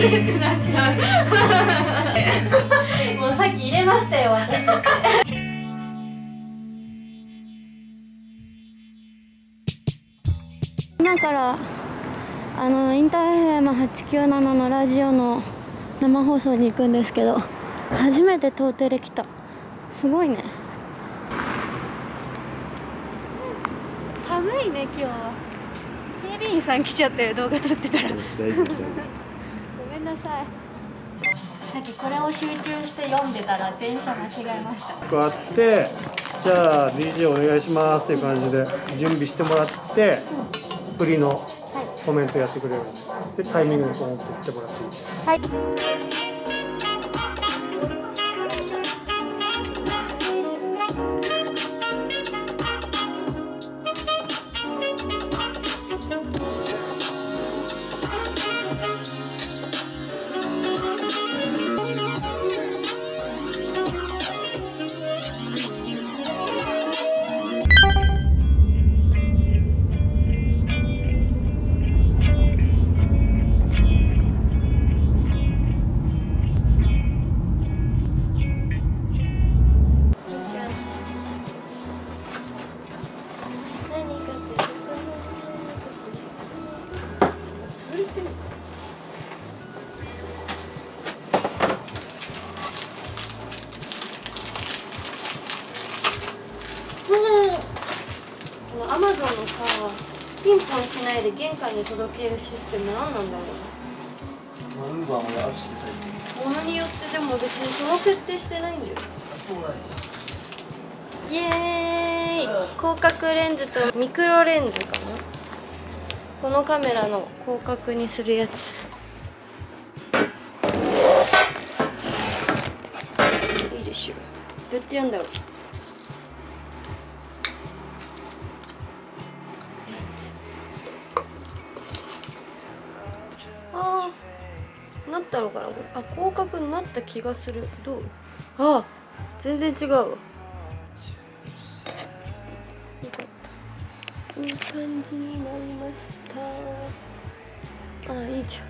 くなっちゃうもうさっき入れましたよ私たち今からあのインター FM897 のラジオの生放送に行くんですけど初めて東テレ来た。すごいね。寒いね今日は。警備員さん来ちゃったよ動画撮ってたらなさい。さっきこれを集中して読んでたら電車間違えました。こうやってじゃあ DJ お願いしますっていう感じで準備してもらって振りのコメントやってくれる。んででタイミングでポンって言ってもらっていいです。はいのアマゾンのさピンポンしないで玄関に届けるシステム何なんだろう。ウーバーもあるし最近。ものによってでも別にその設定してないんだよ。そうなんや。イエーイ。広角レンズとミクロレンズかな。このカメラの広角にするやつ。いいでしょ。どうやってやんだろうなったのかなこれ。あ広角になった気がする。どう？あ全然違うわ。よかった。いい感じになりました。あいいじゃん。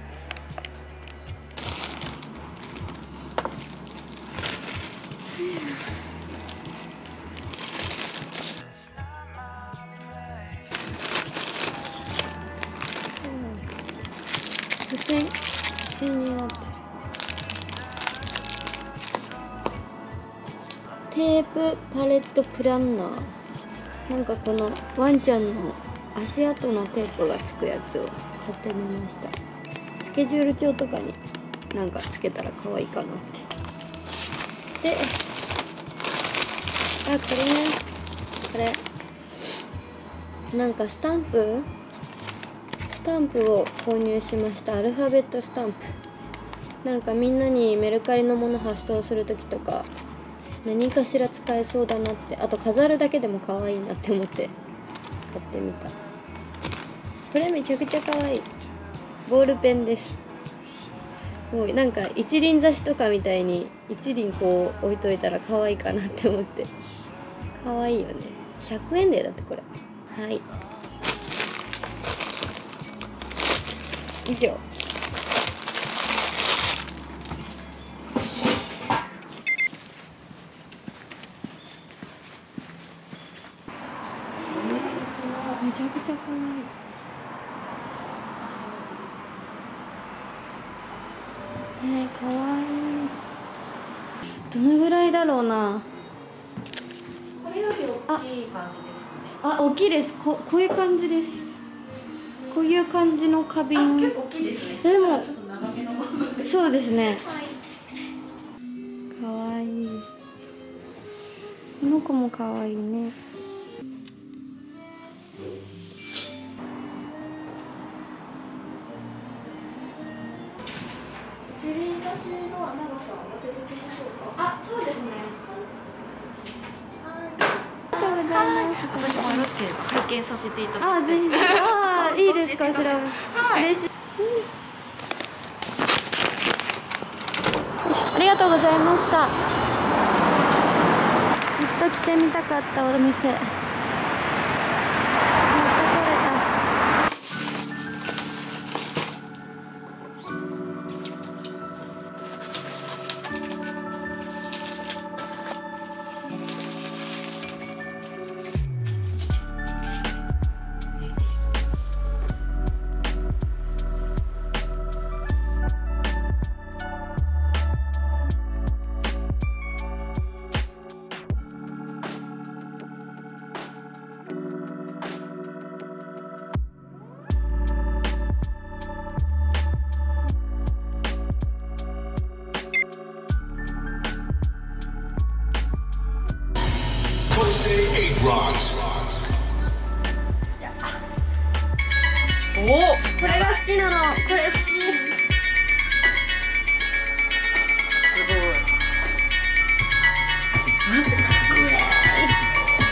付箋付箋になってる。テープパレットプランナー。なんかこのワンちゃんの足跡のテープがつくやつを買ってみました。スケジュール帳とかになんかつけたら可愛いかなって。であこれね。これ。なんかスタンプタンプを購入しました。アルファベットスタンプ。なんかみんなにメルカリのもの発送する時とか何かしら使えそうだなってあと飾るだけでも可愛いなって思って買ってみた。これめちゃくちゃ可愛い。ボールペンです。もうなんか一輪挿しとかみたいに一輪こう置いといたら可愛いかなって思って。可愛いよね。100円でだってこれ。はい。以上めちゃくちゃ可愛い。ねえ可愛い。どのぐらいだろうな。これより大きい感じですかね。あ大きいです。ここういう感じですこういう感じの花あ、瓶結構大きいですね。でも。そうですね。はい。かわいい。この子もかわいいね。一輪挿しの長さを合わせておきましょうか。あ、そうですね。ありがとうございます。私もよろしければ拝見させていただあ、ぜひあーいいですか？しらは。い。嬉しい。ありがとうございました。ずっと来てみたかったお店 Rocks. おこれが好きなの。これ好き。すごい。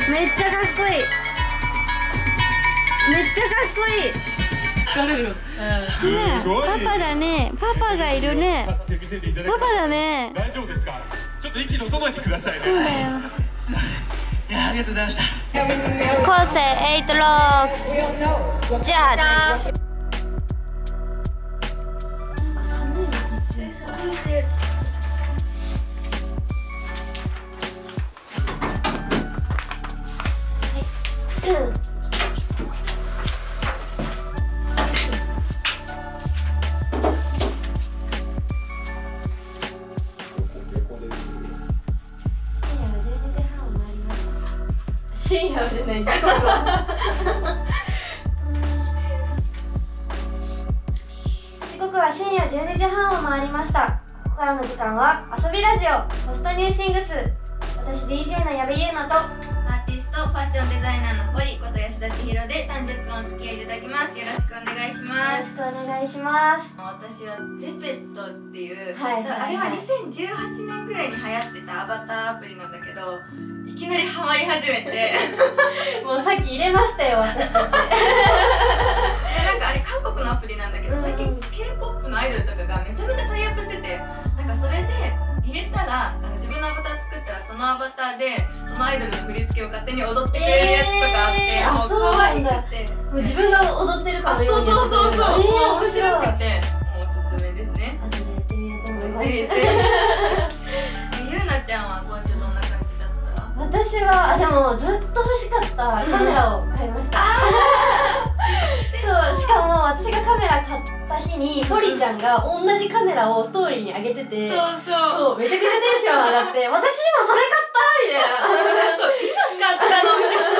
めっちゃかっこいい。めっちゃかっこいい。疲れるパパだねパパがいるね。パパだね。大丈夫ですか？ちょっと息整えてくださいね。そうだよありがとうございました。構成8ロックス。ジャッジ。深夜じゃない時刻は時刻は深夜12時半を回りました。ここからの時間は遊びラジオポストニューシングス。私 DJ の矢部優馬とアーティストファッションデザイナーの堀こと安田千尋で30分お付き合いいただきます。よろしくお願いしよます。ろしくお願いします。私はゼペットっていう、はいはいはい。あれは2018年ぐらいに流行ってたアバターアプリなんだけどいきなりハマり始めて。もうさっき入れましたよ私たち。でなんかあれ韓国のアプリなんだけど最近 k p o p のアイドルとかがめちゃめちゃタイアップしててなんかそれで入れたらあの自分のアバター作ったらそのアバターでそのアイドルの振り付けを勝手に踊ってくれるやつとかあって、えーあもうそう可愛なんだ。くて。もう自分が踊ってるかあそうのようにそうそう。そう、えー、面白くて。もうおすすめですね。後でやってみようと思います私はでもずっと欲しかったカメラを買いました、うん、そうしかも私がカメラ買った日にとりちゃんが同じカメラをストーリーに上げてて、う、そう。そうめちゃくちゃテンション上がって私今それ買ったみたいな。そう今買ったのみたいな。